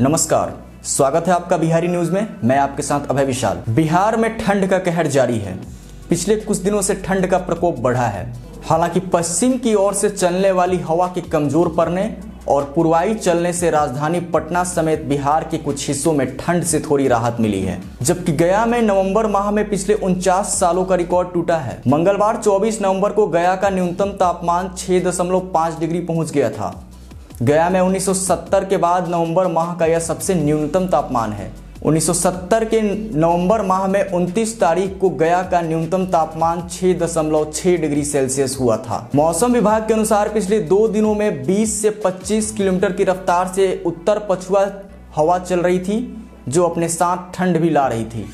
नमस्कार, स्वागत है आपका बिहारी न्यूज़ में। मैं आपके साथ अभय विशाल। बिहार में ठंड का कहर जारी है। पिछले कुछ दिनों से ठंड का प्रकोप बढ़ा है। हालाँकि पश्चिम की ओर से चलने वाली हवा के कमज़ोर पड़ने और पूर्वाई चलने से राजधानी पटना समेत बिहार के कुछ हिस्सों में ठंड से थोड़ी राहत मिली है। जबकि गया में नवंबर माह में पिछले उनचास सालों का रिकॉर्ड टूटा है। मंगलवार 24 नवंबर को गया का न्यूनतम तापमान 6.5 डिग्री पहुँच गया था। गया में 1970 के बाद नवंबर माह का यह सबसे न्यूनतम तापमान है। 1970 के नवंबर माह में 29 तारीख को गया का न्यूनतम तापमान 6.6 डिग्री सेल्सियस हुआ था। मौसम विभाग के अनुसार पिछले दो दिनों में 20 से 25 किलोमीटर की रफ्तार से उत्तर पछुआ हवा चल रही थी, जो अपने साथ ठंड भी ला रही थी।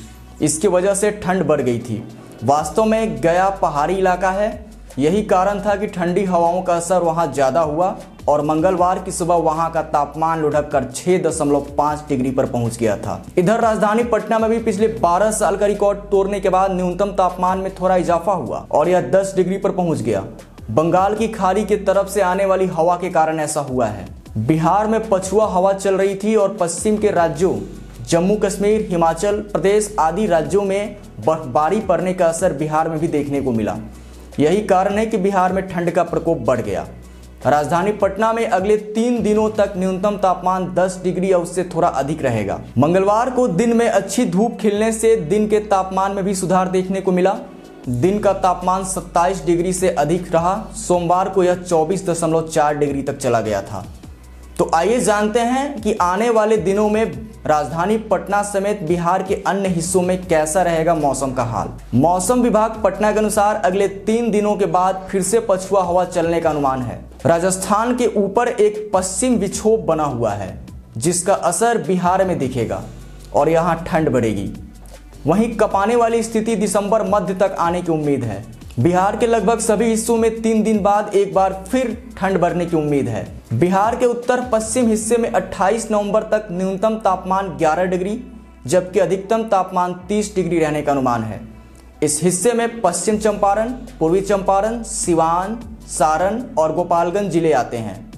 इसकी वजह से ठंड बढ़ गई थी। वास्तव में गया पहाड़ी इलाका है यही कारण था कि ठंडी हवाओं का असर वहाँ ज़्यादा हुआ और मंगलवार की सुबह वहाँ का तापमान लुढ़क कर 6.5 डिग्री पर पहुँच गया था। इधर राजधानी पटना में भी पिछले 12 साल का रिकॉर्ड तोड़ने के बाद न्यूनतम तापमान में थोड़ा इजाफा हुआ और यह 10 डिग्री पर पहुँच गया। बंगाल की खाड़ी की तरफ़ से आने वाली हवा के कारण ऐसा हुआ है। बिहार में पछुआ हवा चल रही थी और पश्चिम के राज्यों, जम्मू कश्मीर, हिमाचल प्रदेश आदि राज्यों में बर्फबारी पड़ने का असर बिहार में भी देखने को मिला। यही कारण है कि बिहार में ठंड का प्रकोप बढ़ गया। राजधानी पटना में अगले तीन दिनों तक न्यूनतम तापमान 10 डिग्री या उससे थोड़ा अधिक रहेगा। मंगलवार को दिन में अच्छी धूप खिलने से दिन के तापमान में भी सुधार देखने को मिला। दिन का तापमान 27 डिग्री से अधिक रहा। सोमवार को यह 24.4 डिग्री तक चला गया था। तो आइए जानते हैं कि आने वाले दिनों में राजधानी पटना समेत बिहार के अन्य हिस्सों में कैसा रहेगा मौसम का हाल। मौसम विभाग पटना के अनुसार अगले तीन दिनों के बाद फिर से पछुआ हवा चलने का अनुमान है। राजस्थान के ऊपर एक पश्चिम विक्षोभ बना हुआ है, जिसका असर बिहार में दिखेगा और यहाँ ठंड बढ़ेगी। वहीं कपाने वाली स्थिति दिसंबर मध्य तक आने की उम्मीद है। बिहार के लगभग सभी हिस्सों में तीन दिन बाद एक बार फिर ठंड बढ़ने की उम्मीद है। बिहार के उत्तर पश्चिम हिस्से में 28 नवंबर तक न्यूनतम तापमान 11 डिग्री, जबकि अधिकतम तापमान 30 डिग्री रहने का अनुमान है। इस हिस्से में पश्चिम चंपारण, पूर्वी चंपारण, सिवान, सारण और गोपालगंज ज़िले आते हैं।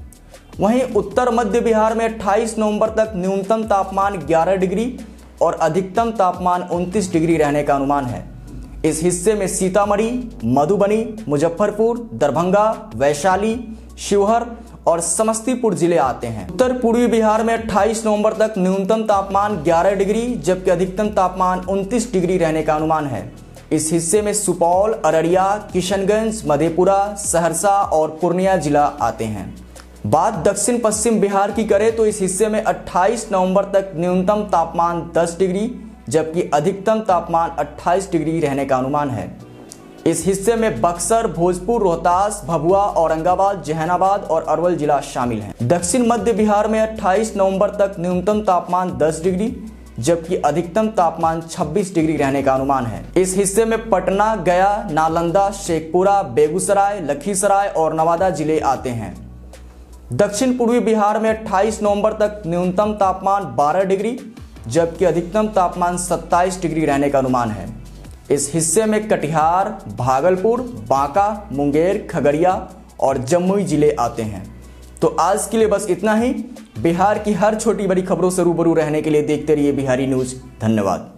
वहीं उत्तर मध्य बिहार में 28 नवंबर तक न्यूनतम तापमान 11 डिग्री और अधिकतम तापमान 29 डिग्री रहने का अनुमान है। इस हिस्से में सीतामढ़ी, मधुबनी, मुजफ्फरपुर, दरभंगा, वैशाली, शिवहर और समस्तीपुर ज़िले आते हैं। उत्तर पूर्वी बिहार में 28 नवंबर तक न्यूनतम तापमान 11 डिग्री, जबकि अधिकतम तापमान 29 डिग्री रहने का अनुमान है। इस हिस्से में सुपौल, अररिया, किशनगंज, मधेपुरा, सहरसा और पूर्णिया जिला आते हैं। बात दक्षिण पश्चिम बिहार की करें तो इस हिस्से में 28 नवंबर तक न्यूनतम तापमान 10 डिग्री, जबकि अधिकतम तापमान 28 डिग्री रहने का अनुमान है। इस हिस्से में बक्सर, भोजपुर, रोहतास, भभुआ, औरंगाबाद, जहानाबाद और अरवल जिला शामिल हैं। दक्षिण मध्य बिहार में 28 नवंबर तक न्यूनतम तापमान 10 डिग्री, जबकि अधिकतम तापमान 26 डिग्री रहने का अनुमान है। इस हिस्से में पटना, गया, नालंदा, शेखपुरा, बेगूसराय, लखीसराय और नवादा ज़िले आते हैं। दक्षिण पूर्वी बिहार में 28 नवंबर तक न्यूनतम तापमान 12 डिग्री, जबकि अधिकतम तापमान 27 डिग्री रहने का अनुमान है। इस हिस्से में कटिहार, भागलपुर, बांका, मुंगेर, खगड़िया और जमुई ज़िले आते हैं। तो आज के लिए बस इतना ही। बिहार की हर छोटी बड़ी खबरों से रूबरू रहने के लिए देखते रहिए बिहारी न्यूज़। धन्यवाद।